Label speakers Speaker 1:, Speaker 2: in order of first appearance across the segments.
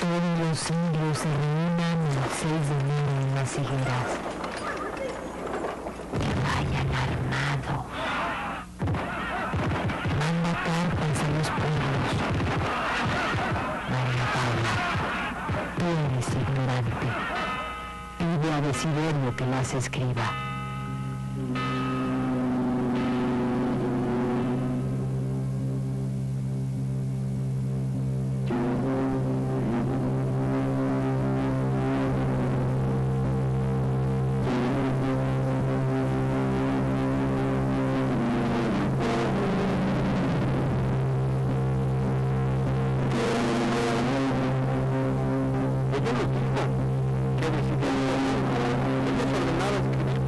Speaker 1: todos los siglos se reúnan el 6 de enero en las higueras. Que vayan armado. Manda cartas a los pueblos. María Paula, tú eres ignorante. Pide a Desiderio que las escriba.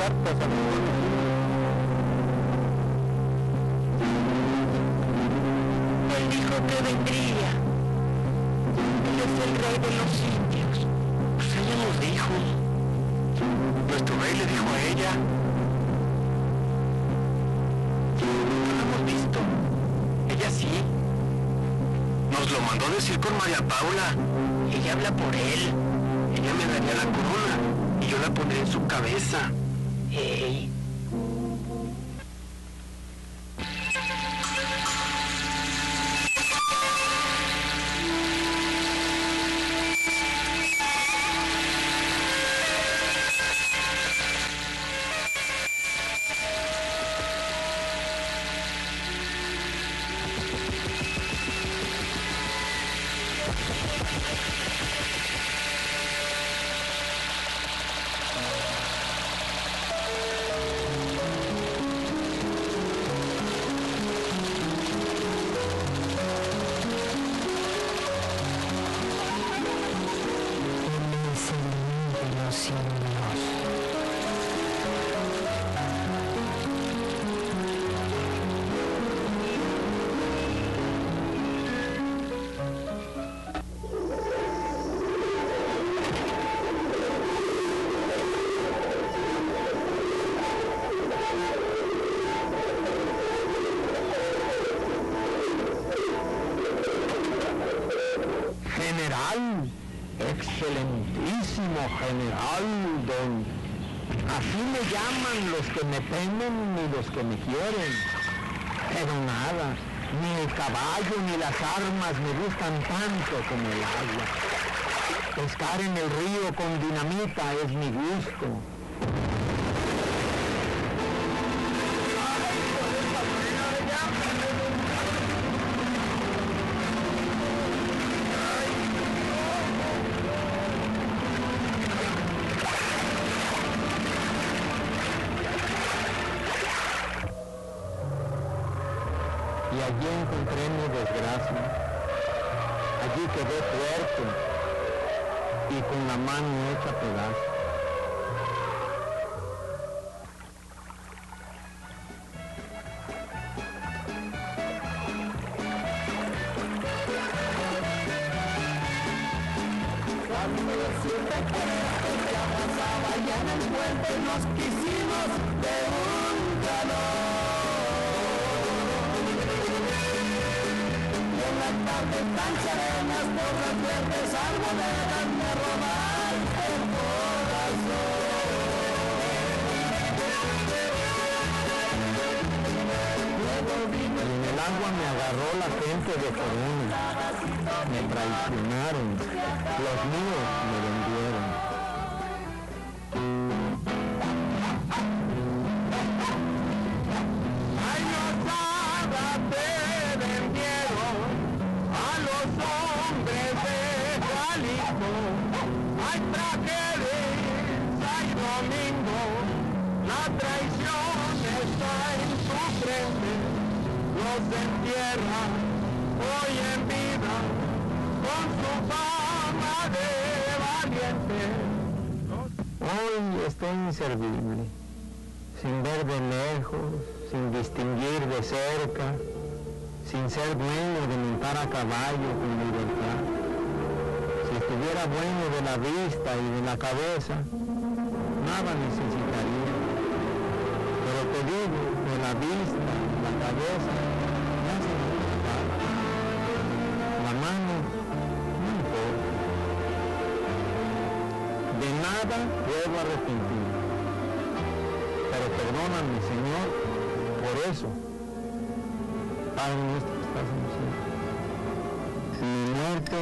Speaker 2: cartas a.
Speaker 3: Él dijo que vendría. Él es el rey de los indios.
Speaker 4: Pues ella nos dijo. Nuestro rey le dijo a ella. No lo hemos visto. Ella sí. Nos lo mandó decir con María Paula. Ella habla por él. Ella me daría la corona y yo la pondré en su cabeza. Hey.
Speaker 3: We'll be right back.
Speaker 2: General, excelentísimo general, don. Así me llaman los que me temen y los que me quieren. Pero nada, ni el caballo ni las armas me gustan tanto como el agua. Pescar en el río con dinamita es mi gusto. Desgracia. Allí quedé tuerto y con la mano hecha en el agua me agarró la gente de Corona. Me traicionaron. Los míos Los entierra hoy en vida con su fama de valiente. Hoy estoy inservible sin ver de lejos, sin distinguir de cerca, sin ser dueño de montar a caballo con libertad. Si estuviera bueno de la vista y de la cabeza, nada necesitaría. Por eso. Padre nuestro que estás en los cielos. Mi muerte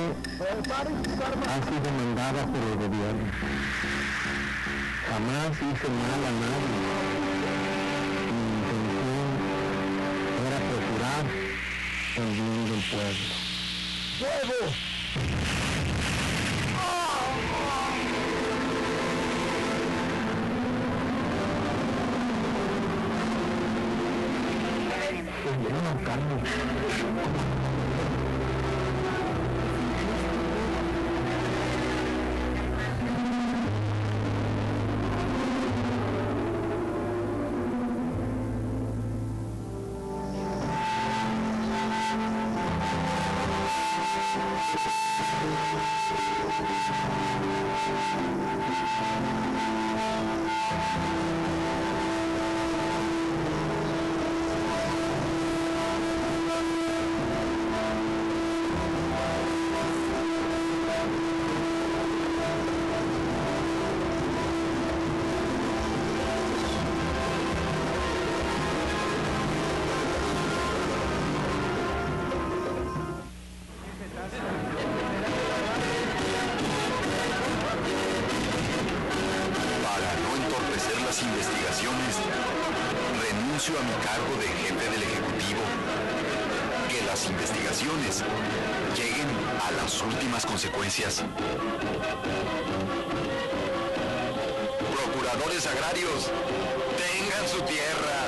Speaker 2: ha sido mandada por el gobierno. Jamás hice mal a nadie. Mi intención era procurar el bien del pueblo. ¡Fuego! Yo no cambio. Para
Speaker 4: a mi cargo de jefe del Ejecutivo. Que las investigaciones lleguen a las últimas consecuencias. Procuradores agrarios, tengan su tierra.